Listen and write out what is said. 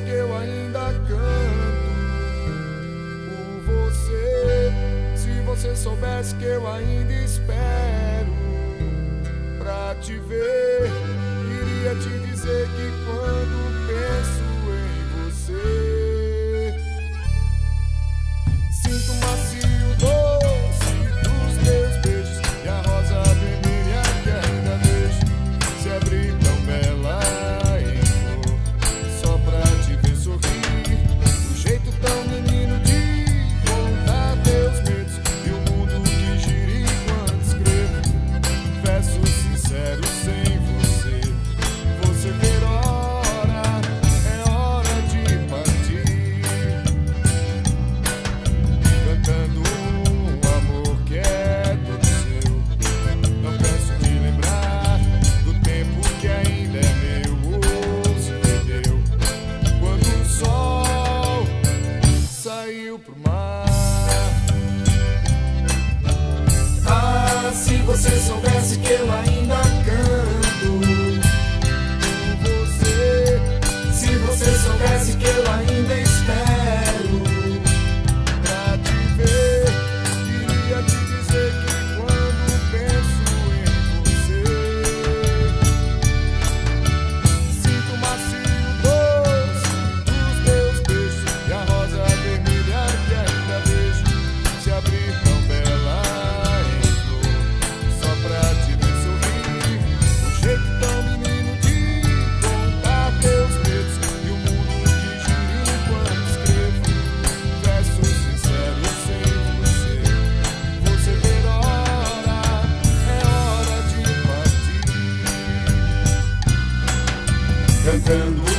que eu ainda canto por você. Se você soubesse que eu ainda espero pra te ver você soubesse que cantando.